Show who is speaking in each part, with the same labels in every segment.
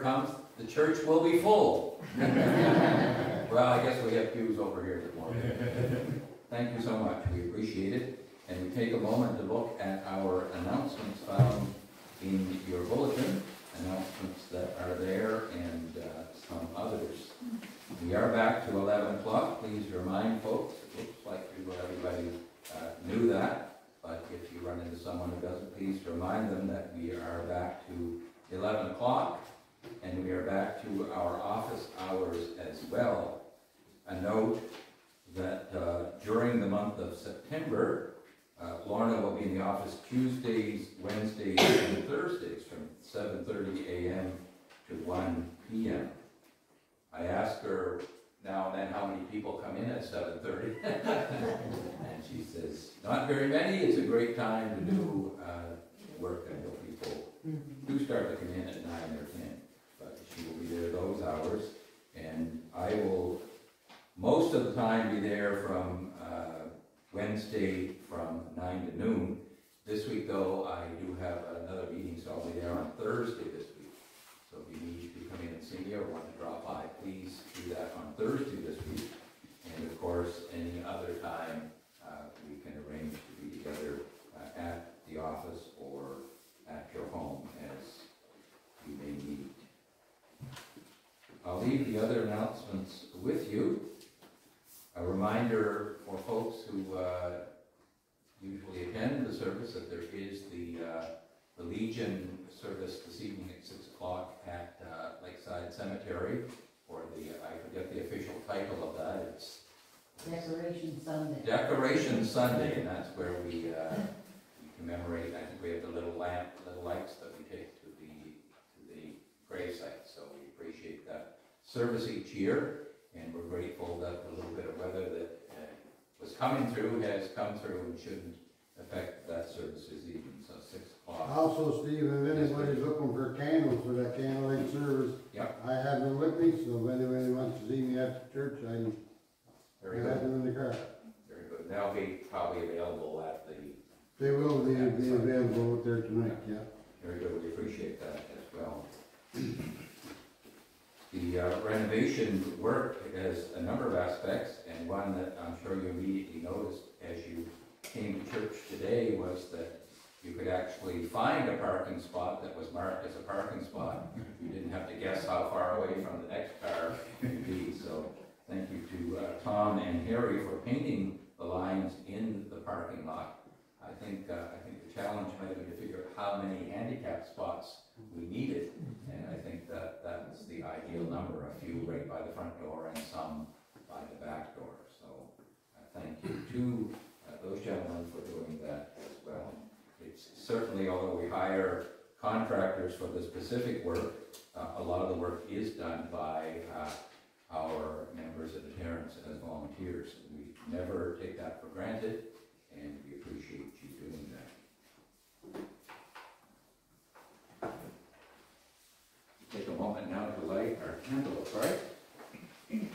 Speaker 1: comes, the church will be full. Well, I guess we have pews over here. Thank you so much. We appreciate it. And we take a moment to look at our announcements found in your bulletin, announcements that are there and uh, some others. We are back to 11 o'clock. Please remind folks, it looks like everybody uh, knew that, but if you run into someone who doesn't, please remind them that we are back to 11 o'clock, and we are back to our office hours as well. A note that uh, during the month of September, uh, Lorna will be in the office Tuesdays, Wednesdays, and Thursdays from 7:30 a.m. to 1 p.m. I ask her now and then how many people come in at 7:30. And she says, not very many, it's a great time to do uh, work until people do start to come in at 9 or 10. Will be there those hours, and I will most of the time be there from uh, Wednesday from 9 to noon. This week, though, I do have another meeting, so I'll be there on Thursday this week. So if you need to come in and see me or want to drop by, please do that on Thursday this week. And of course, any other time, uh, we can arrange to be together uh, at the office or at your home as you may need. I'll leave the other announcements with you. A reminder for folks who uh, usually attend the service that there is the, uh, the Legion service this evening at six o'clock at uh, Lakeside Cemetery, or the, I forget the official title of that, it's
Speaker 2: Decoration Sunday.
Speaker 1: Decoration Sunday, and that's where we uh, we commemorate, I think we have the little lamp, little lights that we take to the, to the grave site, so we appreciate that service each year, and we're grateful that the little bit of weather that uh, was coming through has come through and shouldn't affect that service this evening, so six o'clock.
Speaker 3: Also, Steve, if anybody's looking for candles for that candlelight service,
Speaker 1: Yep,
Speaker 3: I have them with me, so if anybody wants to see me at the church, I
Speaker 1: very
Speaker 3: I have
Speaker 1: good,
Speaker 3: them in the car.
Speaker 1: very good. They'll be probably available at the,
Speaker 3: They will be, be available out there tonight, yeah.
Speaker 1: very good, we appreciate that as well. The uh, renovation work has a number of aspects, and one that I'm sure you immediately noticed as you came to church today was that you could actually find a parking spot that was marked as a parking spot. You didn't have to guess how far away from the next car you'd be, so thank you to uh, Tom and Harry for painting the lines in the parking lot. I think, uh, I think the challenge might been to figure out how many handicap spots we needed, and I think that that was ideal number, a few right by the front door and some by the back door. So, uh, thank you to uh, those gentlemen for doing that as well. It's certainly, although we hire contractors for the specific work, uh, a lot of the work is done by uh, our members of the Terrence as volunteers. We never take that for granted, and we appreciate you doing that. Take a moment now to light our candles, right? And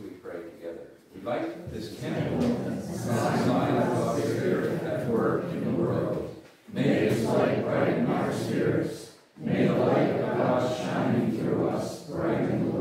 Speaker 1: we pray together. We light this candle sign of God's Spirit at work in the world. May His light brighten our spirits. May the light of God shining through us brighten the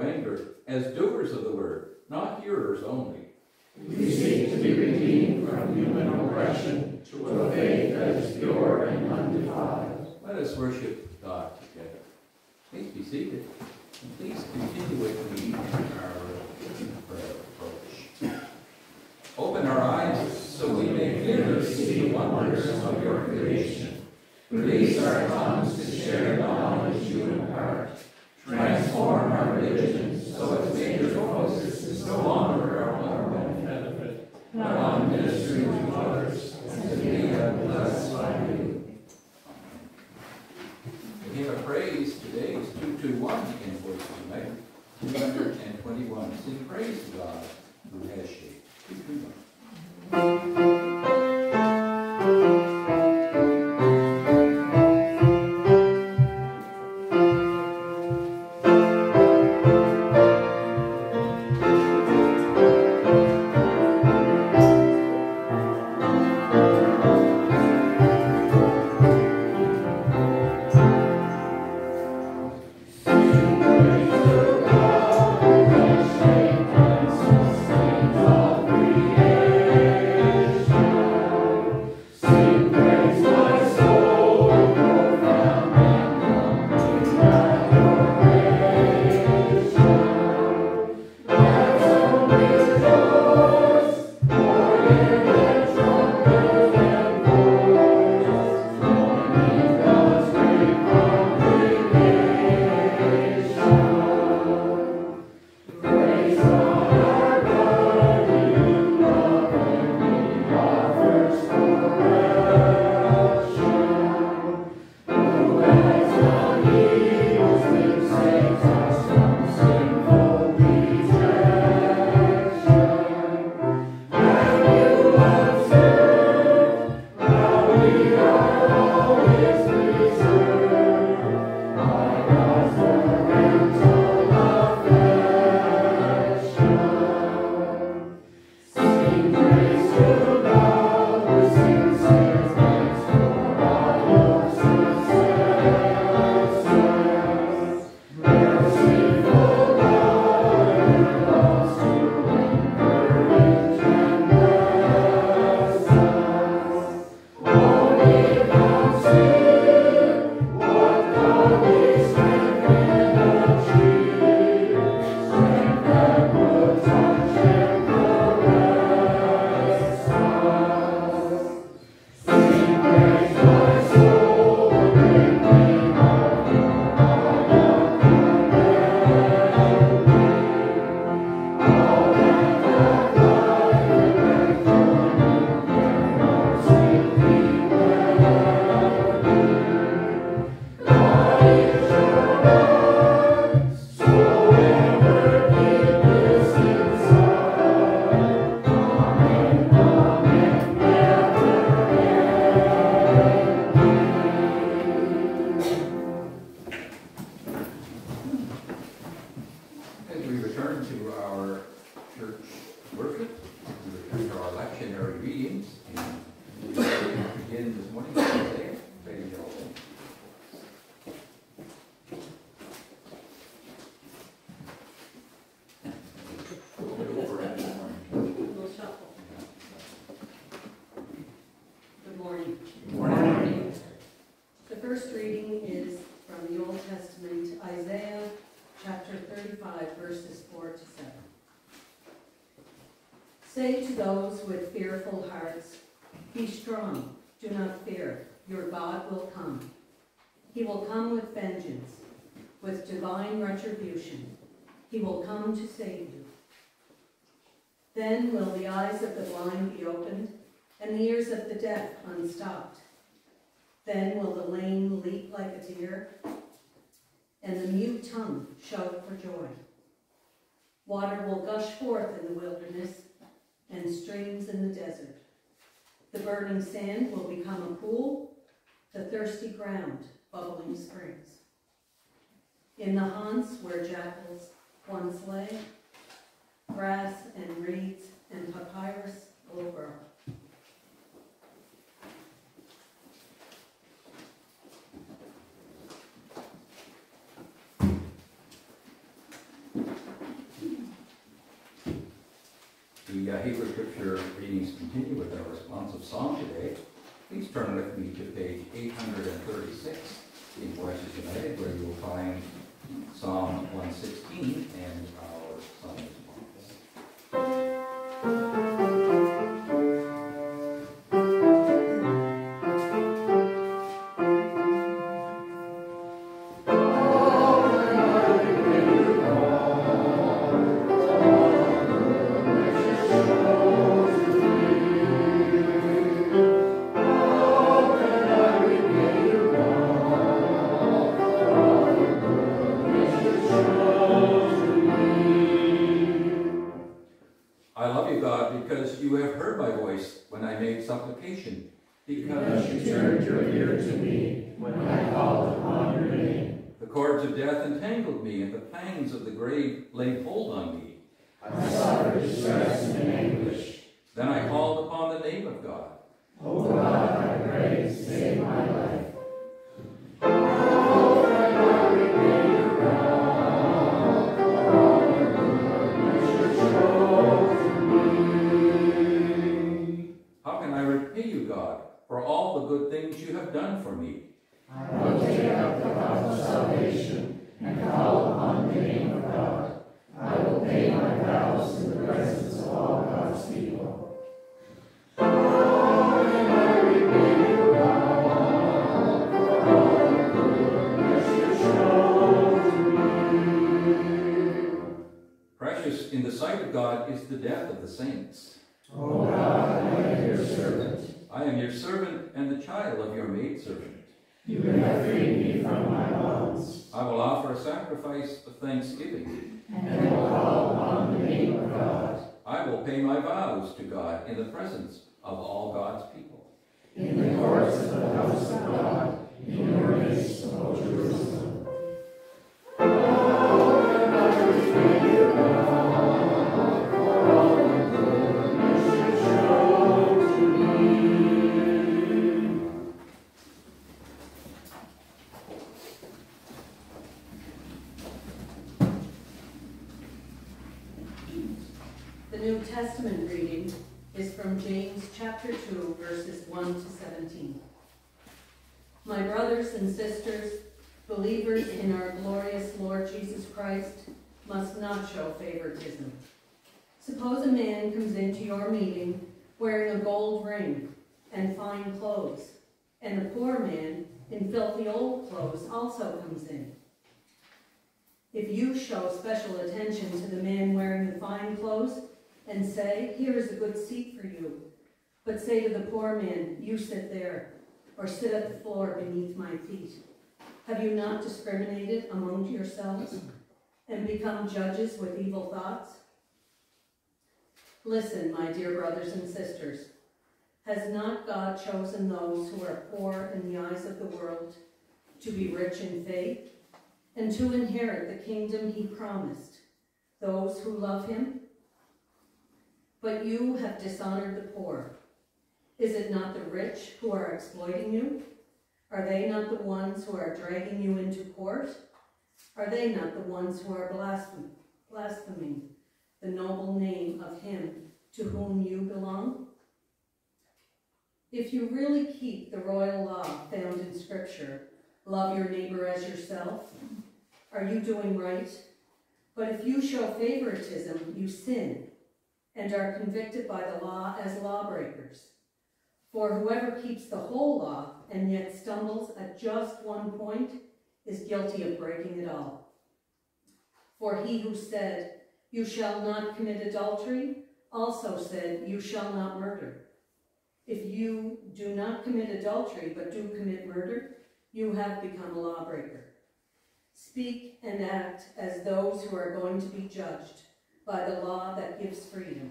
Speaker 1: anger, as doers of the word, not hearers only.
Speaker 4: We seek to be redeemed from human oppression to a faith that is pure and undefiled.
Speaker 1: Let us worship God together. Please be seated. And please continue with me in our prayer approach. Open our eyes so we may clearly see the wonders of your creation.
Speaker 4: Release our tongues
Speaker 2: Then will the lame leap like a deer, and the mute tongue shout for joy. Water will gush forth in the wilderness, and streams in the desert. The burning sand will become a pool, the thirsty ground bubbling springs. In the haunts where jackals once lay, grass and reeds and papyrus will grow.
Speaker 1: The uh, Hebrew Scripture readings continue with our responsive psalm today. Please turn with me to page 836 in Voices United, where you will find Psalm 116 and our saints.
Speaker 4: O God, I am your servant.
Speaker 1: I am your servant and the child of your maidservant.
Speaker 4: You have freed me from my bonds,
Speaker 1: I will offer a sacrifice of thanksgiving.
Speaker 4: and will call upon the name of God.
Speaker 1: I will pay my vows to God in the presence of all God's people.
Speaker 4: In the courts of the house of God, in your midst, O Jerusalem.
Speaker 2: Chapter 2, verses 1 to 17. My brothers and sisters, believers in our glorious Lord Jesus Christ, must not show favoritism. Suppose a man comes into your meeting wearing a gold ring and fine clothes, and a poor man in filthy old clothes also comes in. If you show special attention to the man wearing the fine clothes and say, Here is a good seat for you, but say to the poor man, You sit there, or sit at the floor beneath my feet, have you not discriminated among yourselves and become judges with evil thoughts? Listen, my dear brothers and sisters, has not God chosen those who are poor in the eyes of the world to be rich in faith and to inherit the kingdom he promised those who love him? But you have dishonored the poor. Is it not the rich who are exploiting you? Are they not the ones who are dragging you into court? Are they not the ones who are blaspheming, blaspheming the noble name of him to whom you belong? If you really keep the royal law found in Scripture, love your neighbor as yourself, are you doing right? But if you show favoritism, you sin and are convicted by the law as lawbreakers. For whoever keeps the whole law and yet stumbles at just one point is guilty of breaking it all. For he who said, You shall not commit adultery, also said, You shall not murder. If you do not commit adultery but do commit murder, you have become a lawbreaker. Speak and act as those who are going to be judged by the law that gives freedom.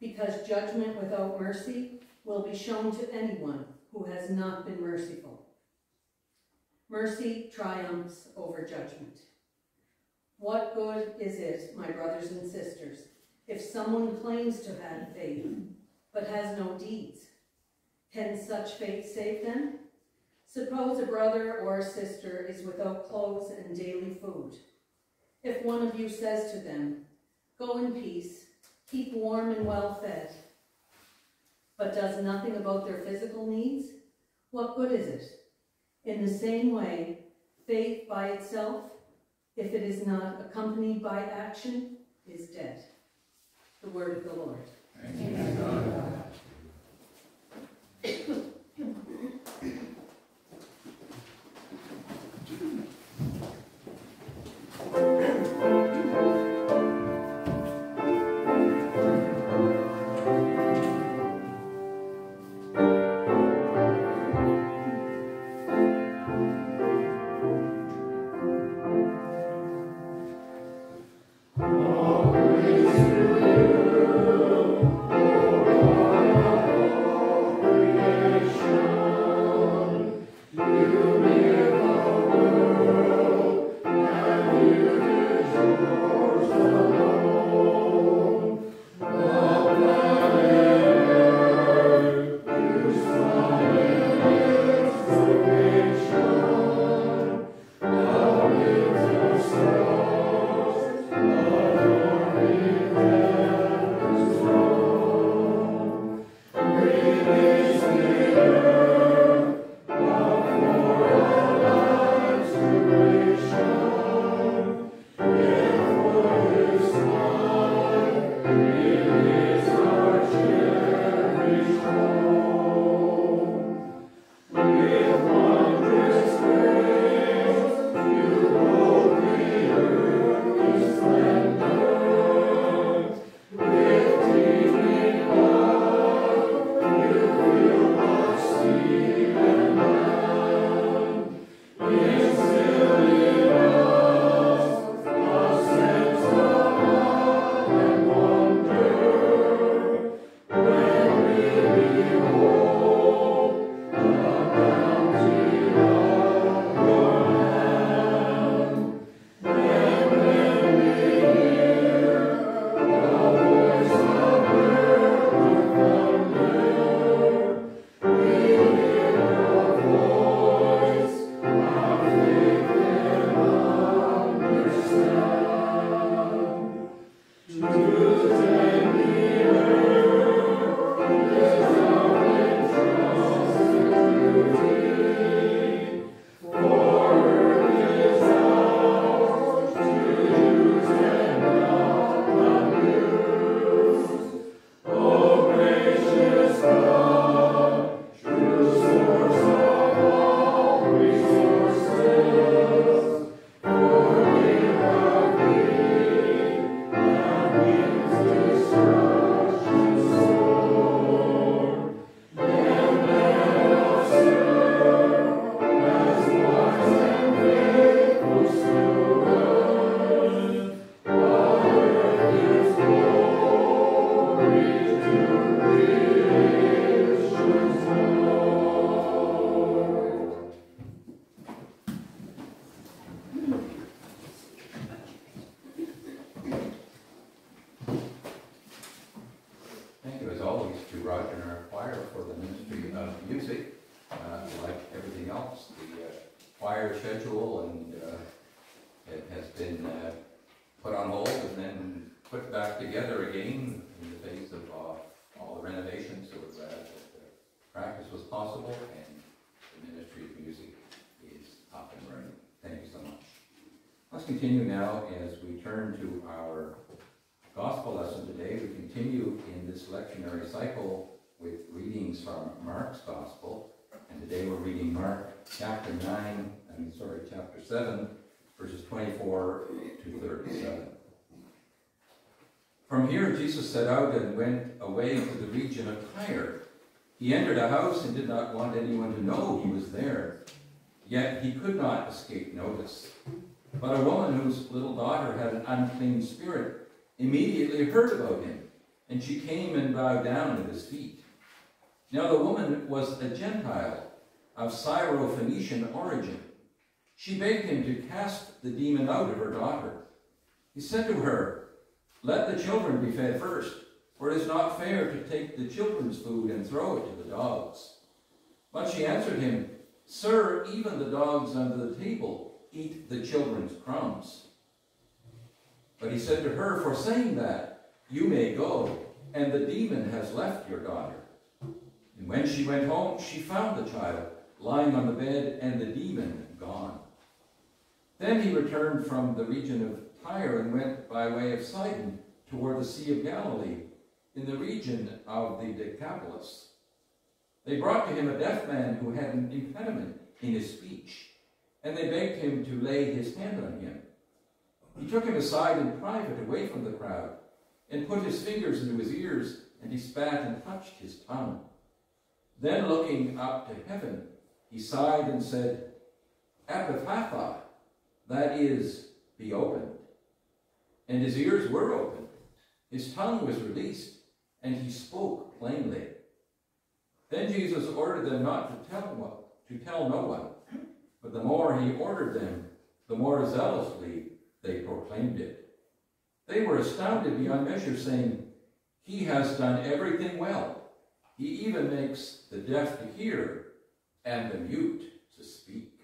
Speaker 2: because judgment without mercy will be shown to anyone who has not been merciful. Mercy triumphs over judgment. What good is it, my brothers and sisters, if someone claims to have faith but has no deeds? Can such faith save them? Suppose a brother or a sister is without clothes and daily food. If one of you says to them, Go in peace, keep warm and well fed, but does nothing about their physical needs, what good is it? In the same way, faith by itself, if it is not accompanied by action, is dead. The word of the Lord.
Speaker 4: Thank set out and went away into the region of Tyre. He entered a house and did not want anyone to know he was there. Yet he could not escape notice. But a woman whose little daughter had an unclean spirit immediately heard about him
Speaker 1: and she came and bowed down at his feet. Now the woman was a Gentile of Syro-Phoenician origin. She begged him to cast the demon out of her daughter. He said to her, Let the children be fed first, for it is not fair to take the children's food and throw it to the dogs. But she answered him, Sir, even the dogs under the table eat the children's crumbs. But he said to her, For saying that, you may go, and the demon has left your daughter. And when she went home, she found the child lying on the bed and the demon gone. Then he returned from the region of Tyre and went by way of Sidon toward the Sea of Galilee in the region of the Decapolis. They brought to him a deaf man who had an impediment in his speech, and they begged him to lay his hand on him. He took him aside in private away from the crowd and put his fingers into his ears, and he spat and touched his tongue. Then looking up to heaven, he sighed and said, Ephphatha, that is, be opened. And his ears were opened, his tongue was released, and he spoke plainly. Then Jesus ordered them not to tell, one, to tell no one, but the more he ordered them, the more zealously they proclaimed it. They were astounded beyond measure, saying, He has done everything well. He even makes the deaf to hear and the mute to speak.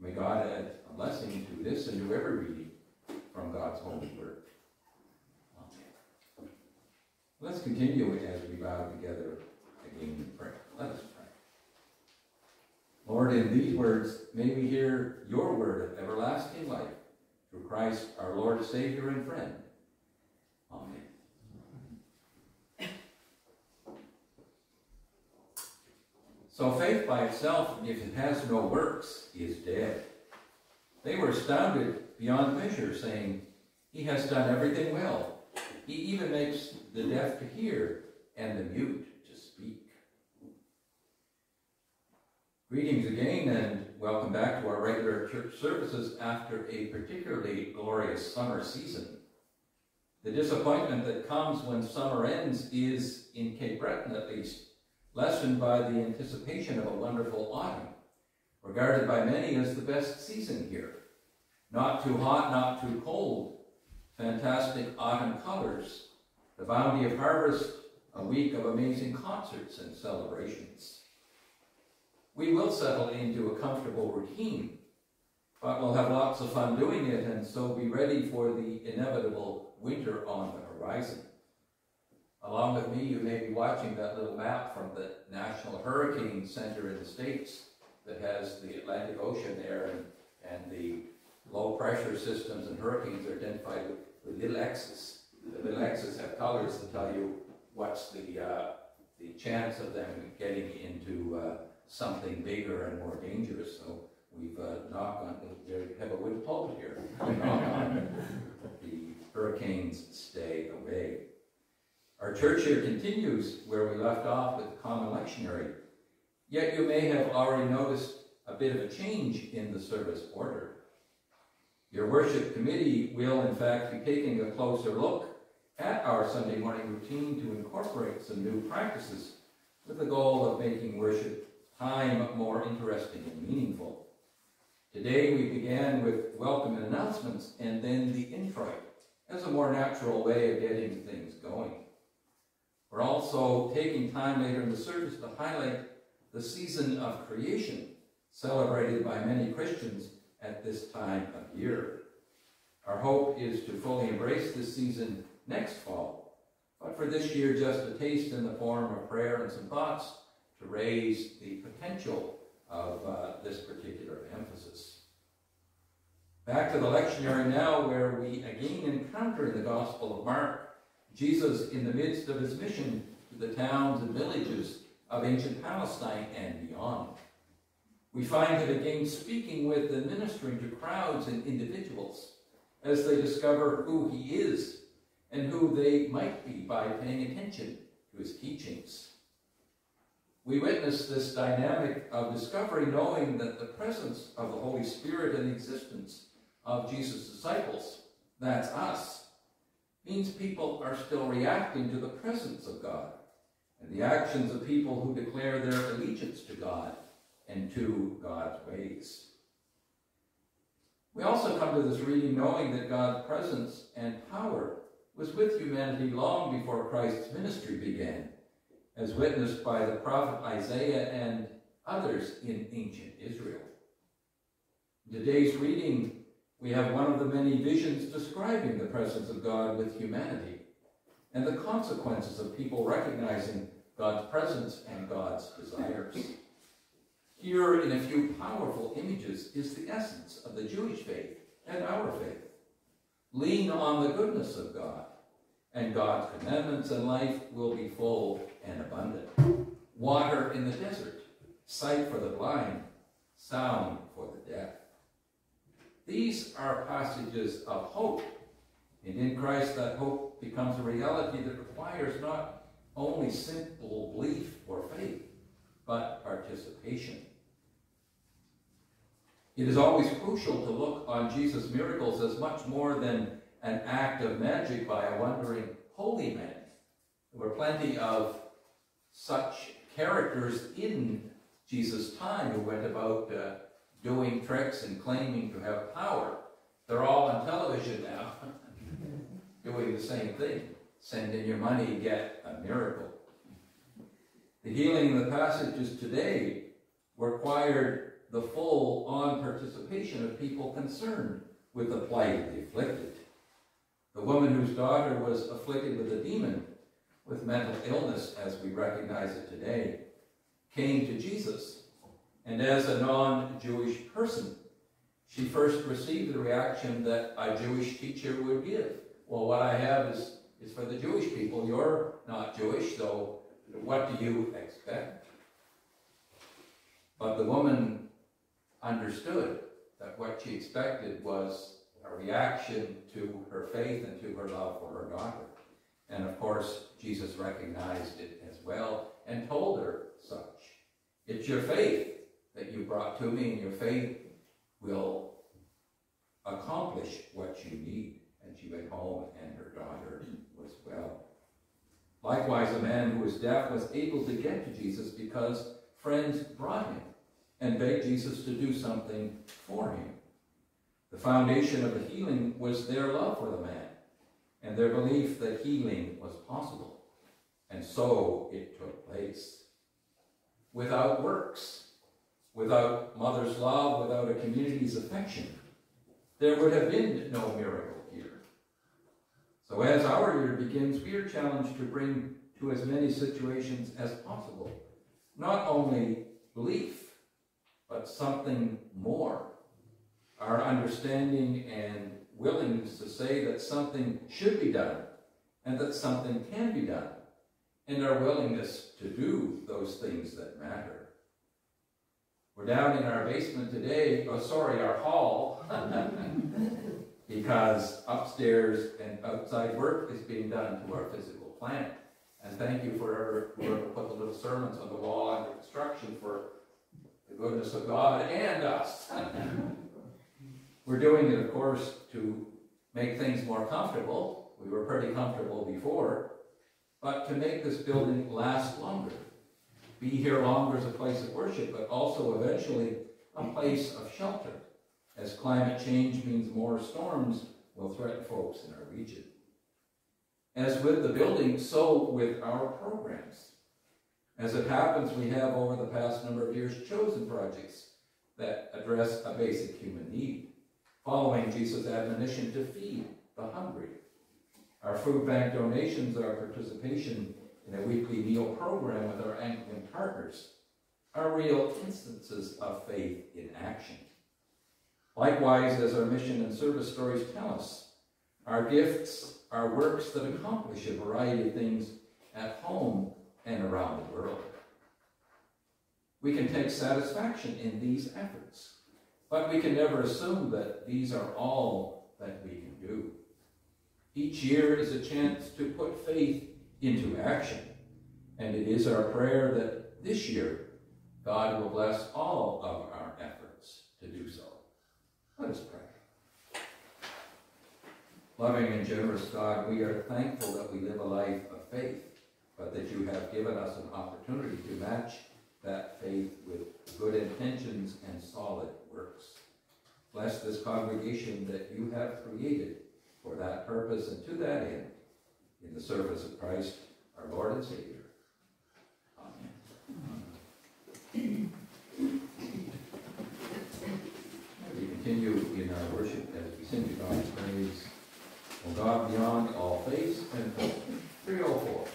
Speaker 1: May God add a blessing to this and to every reading from God's holy word. Amen. Let's continue as we bow together again in prayer. Let us pray. Lord, in these words, may we hear your word of everlasting life through Christ our Lord, Savior, and friend. Amen. So faith by itself, if it has no works, is dead. They were astounded beyond measure, saying, He has done everything well. He even makes the deaf to hear and the mute to speak. Greetings again and welcome back to our regular church services after a particularly glorious summer season. The disappointment that comes when summer ends is, in Cape Breton at least, lessened by the anticipation of a wonderful autumn, regarded by many as the best season here. Not too hot, not too cold, fantastic autumn colors, the bounty of harvest, a week of amazing concerts and celebrations. We will settle into a comfortable routine, but we'll have lots of fun doing it and so be ready for the inevitable winter on the horizon. Along with me, you may be watching that little map from the National Hurricane Center in the States that has the Atlantic Ocean there and, and the low pressure systems and hurricanes are identified with, little X's. The little X's have colors to tell you what's the, uh, the chance of them getting into uh, something bigger and more dangerous. So we've uh, knocked on, we have a wood pulpit here. the hurricanes stay away. Our church here continues where we left off with the common lectionary. Yet you may have already noticed a bit of a change in the service order. Your worship committee will in fact be taking a closer look at our Sunday morning routine to incorporate some new practices with the goal of making worship time more interesting and meaningful. Today we began with welcome and announcements and then the introit as a more natural way of getting things going. We're also taking time later in the service to highlight the season of creation celebrated by many Christians at this time of year. Our hope is to fully embrace this season next fall, but for this year, just a taste in the form of prayer and some thoughts to raise the potential of uh, this particular emphasis. Back to the lectionary now, where we again encounter in the Gospel of Mark Jesus in the midst of his mission to the towns and villages of ancient Palestine and beyond. We find him again speaking with and ministering to crowds and individuals as they discover who he is and who they might be by paying attention to his teachings. We witness this dynamic of discovery knowing that the presence of the Holy Spirit and the existence of Jesus' disciples, that's us, means people are still reacting to the presence of God and the actions of people who declare their allegiance to God and to God's ways. We also come to this reading knowing that God's presence and power was with humanity long before Christ's ministry began, as witnessed by the prophet Isaiah and others in ancient Israel. In today's reading, we have one of the many visions describing the presence of God with humanity and the consequences of people recognizing God's presence and God's desires. Here, in a few powerful images, is the essence of the Jewish faith and our faith. Lean on the goodness of God, and God's commandments and life will be full and abundant. Water in the desert, sight for the blind, sound for the deaf. These are passages of hope, and in Christ that hope becomes a reality that requires not only simple belief or faith, but participation. It is always crucial to look on Jesus' miracles as much more than an act of magic by a wandering holy man. There were plenty of such characters in Jesus' time who went about uh, doing tricks and claiming to have power. They're all on television now, doing the same thing. Send in your money, get a miracle. The healing in the passages today required the full on participation of people concerned with the plight of the afflicted. The woman whose daughter was afflicted with a demon, with mental illness as we recognize it today, came to Jesus. And as a non-Jewish person, she first received the reaction that a Jewish teacher would give. Well, what I have is, is for the Jewish people. You're not Jewish, so what do you expect? But the woman understood that what she expected was a reaction to her faith and to her love for her daughter. And of course, Jesus recognized it as well and told her such. It's your faith that you brought to me, and your faith will accomplish what you need. And she went home, and her daughter was well. Likewise, a man who was deaf was able to get to Jesus because friends brought him and begged Jesus to do something for him. The foundation of the healing was their love for the man and their belief that healing was possible. And so it took place. Without works, without mother's love, without a community's affection, there would have been no miracle. So as our year begins, we are challenged to bring to as many situations as possible, not only belief, but something more. Our understanding and willingness to say that something should be done and that something can be done, and our willingness to do those things that matter. We're down in our basement today, oh sorry, our hall, because upstairs and outside work is being done to our physical plant. And thank you for whoever put the little sermons on the wall under construction for the goodness of God and us. We're doing it, of course, to make things more comfortable. We were pretty comfortable before, but to make this building last longer. Be here longer as a place of worship, but also eventually a place of shelter, as climate change means more storms will threaten folks in our region. As with the building, so with our programs. As it happens, we have over the past number of years chosen projects that address a basic human need, following Jesus' admonition to feed the hungry. Our food bank donations, our participation in a weekly meal program with our Anglican partners are real instances of faith in action. Likewise, as our mission and service stories tell us, our gifts are works that accomplish a variety of things at home and around the world. We can take satisfaction in these efforts, but we can never assume that these are all that we can do. Each year is a chance to put faith into action, and it is our prayer that this year God will bless all of our efforts to do so. Let us pray. Loving and generous God, we are thankful that we live a life of faith, but that you have given us an opportunity to match that faith with good intentions and solid works. Bless this congregation that you have created for that purpose and to that end, in the service of Christ, our Lord and Savior. Amen. We continue worship as we sing to God's praise. O God beyond all face and hope. 304.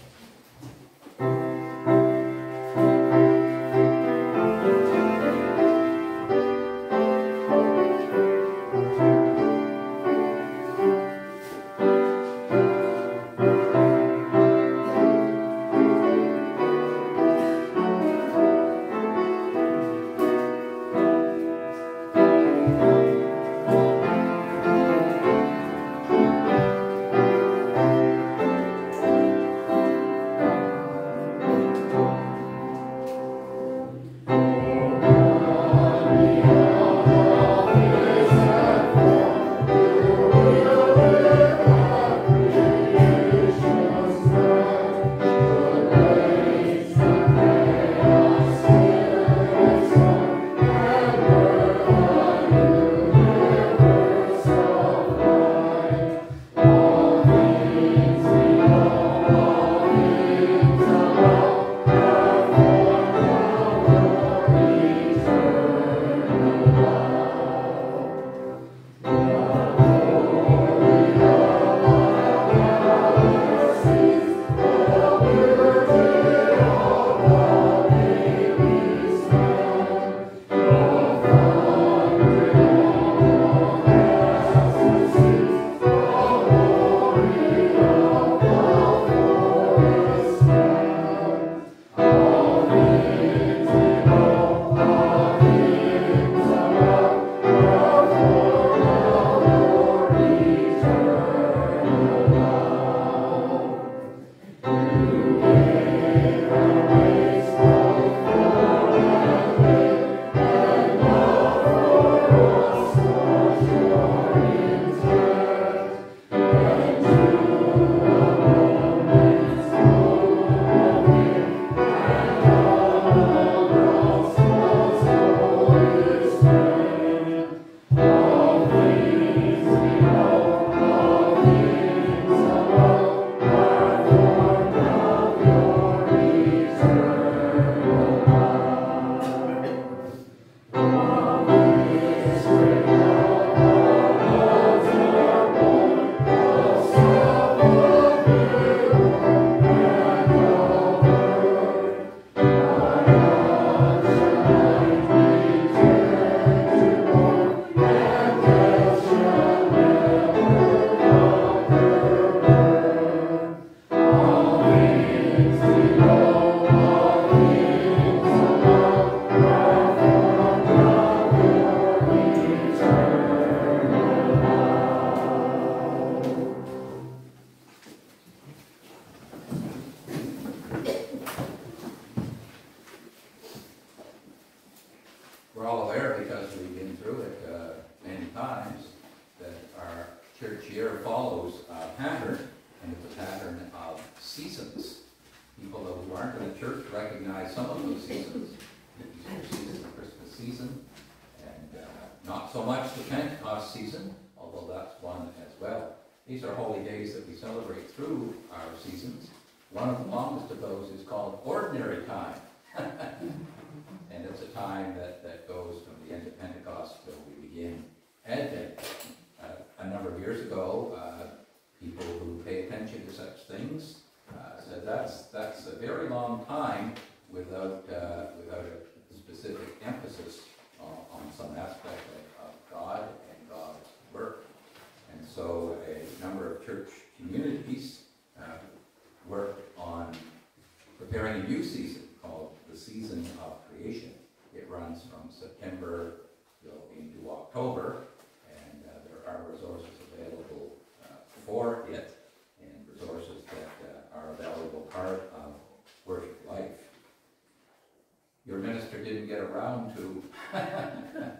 Speaker 1: Around to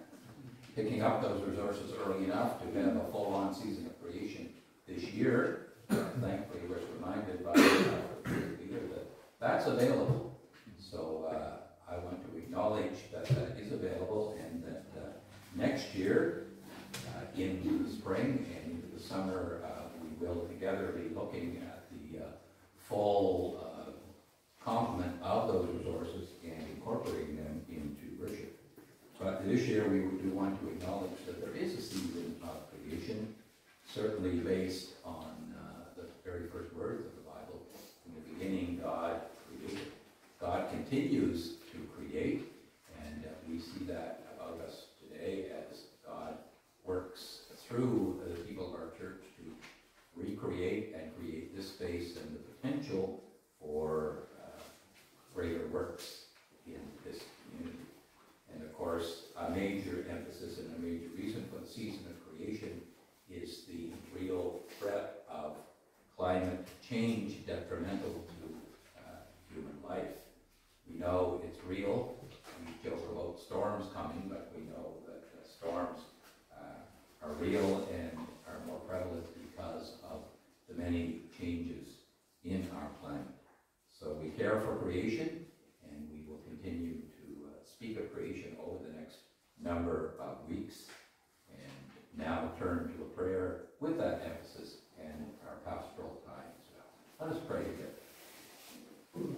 Speaker 1: picking up those resources early enough to have a full-on season of creation this year, thankfully, was reminded by uh, Peter that that's available. So uh, I want to acknowledge that that is available and that uh, next year, uh, in the spring and into the summer, uh, we will together be looking at the uh, full uh, complement of those resources and incorporating them into worship. But this year, we do want to acknowledge that there is a season of creation, certainly based on uh, the very first words of the Bible. In the beginning, God created. God continues to create, and uh, we see that about us today as God works through the people of our church to recreate and create this space and the potential for uh, greater works in this community. And of course, a major emphasis and a major reason for the season of creation is the real threat of climate change detrimental to uh, human life. We know it's real. We joke about storms coming, but we know that uh, storms uh, are real and are more prevalent because of the many changes in our planet. So we care for creation, and we will continue to uh, speak of creation over the next number of weeks. And now turn to a prayer with that emphasis and our pastoral time as well. Let us pray together.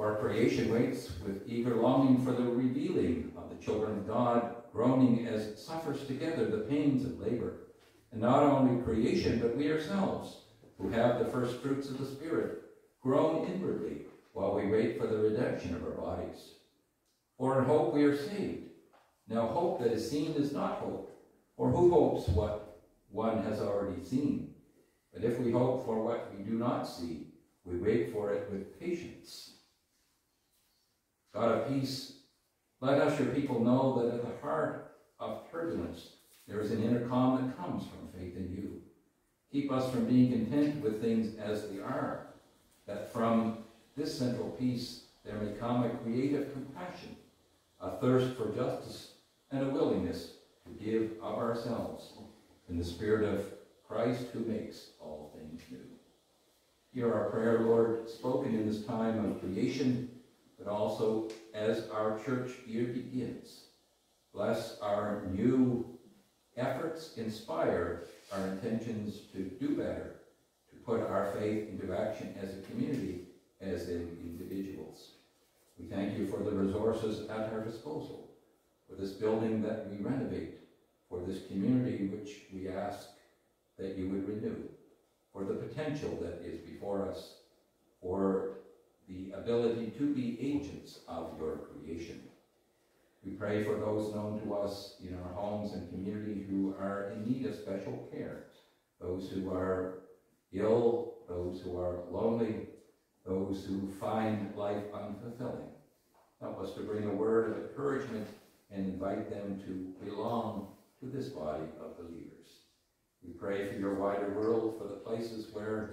Speaker 1: For creation waits with eager longing for the revealing of the children of God, groaning as suffers together the pains of labor. And not only creation, but we ourselves, who have the first fruits of the Spirit, groan inwardly while we wait for the redemption of our bodies. For in hope we are saved. Now hope that is seen is not hope, for who hopes what one has already seen? But if we hope for what we do not see, we wait for it with patience. God of peace, let us, your people, know that at the heart of turbulence there is an inner calm that comes from faith in you. Keep us from being content with things as they are, that from this central peace there may come a creative compassion, a thirst for justice, and a willingness to give of ourselves in the spirit of Christ who makes all things new. Hear our prayer, Lord, spoken in this time of creation, but also as our church year begins. Bless our new efforts, inspire our intentions to do better, to put our faith into action as a community, as in individuals. We thank you for the resources at our disposal, for this building that we renovate, for this community which we ask that you would renew, for the potential that is before us, for the ability to be agents of your creation. We pray for those known to us in our homes and community who are in need of special care, those who are ill, those who are lonely, those who find life unfulfilling. Help us to bring a word of encouragement and invite them to belong to this body of believers. We pray for your wider world, for the places where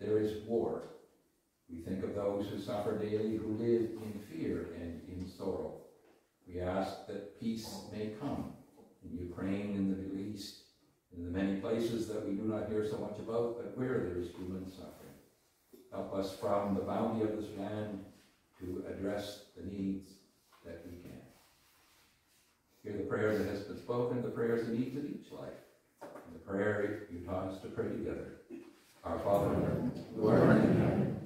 Speaker 1: there is war. We think of those who suffer daily, who live in fear and in sorrow. We ask that peace may come in Ukraine, in the Middle East, in the many places that we do not hear so much about, but where there is human suffering. Help us from the bounty of this land to address the needs that we can. Hear the prayer that has been spoken, the prayers and needs of each life. And the prayer you taught us to pray together. Our Father who art in heaven,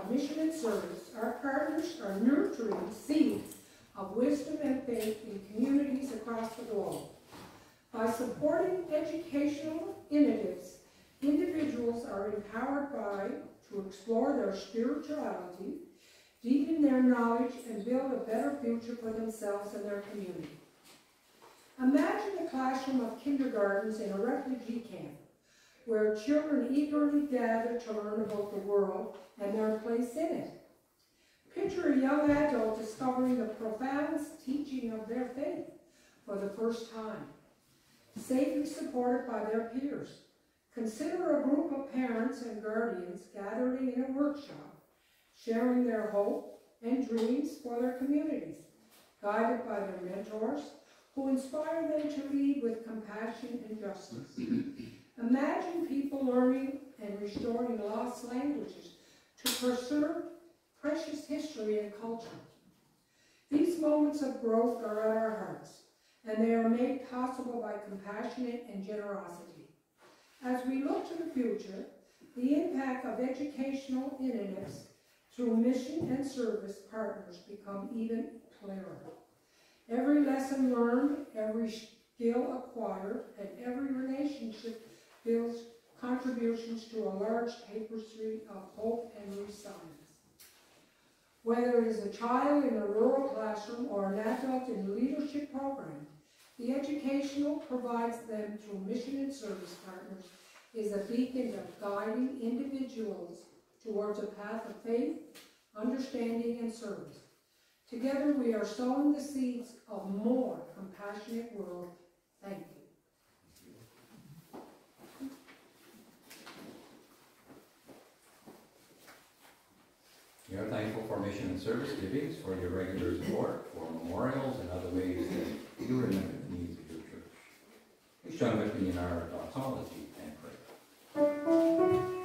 Speaker 5: mission and service, our partners are nurturing seeds of wisdom and faith in communities across the globe. By supporting educational initiatives, individuals are empowered by to explore their spirituality, deepen their knowledge, and build a better future for themselves and their community. Imagine a classroom of kindergartens in a refugee camp, where children eagerly gather to learn about the world and their place in it. Picture a young adult discovering the profound teaching of their faith for the first time, safely supported by their peers. Consider a group of parents and guardians gathering in a workshop, sharing their hope and dreams for their communities, guided by their mentors who inspire them to lead with compassion and justice. Imagine people learning and restoring lost languages to preserve precious history and culture. These moments of growth are at our hearts, and they are made possible by compassion and generosity. As we look to the future, the impact of educational initiatives through mission and service partners become even clearer. Every lesson learned, every skill acquired, and every relationship builds contributions to a large tapestry of hope and resilience. Whether it is a child in a rural classroom or an adult in a leadership program, the educational provides them through mission and service partners is a beacon of guiding individuals towards a path of faith, understanding, and service. Together we are sowing the seeds of more compassionate world. Thank you.
Speaker 1: We are thankful for mission and service givings, for your regular support, for memorials and other ways that you remember the needs of your church. Please join with me in our doxology and pray.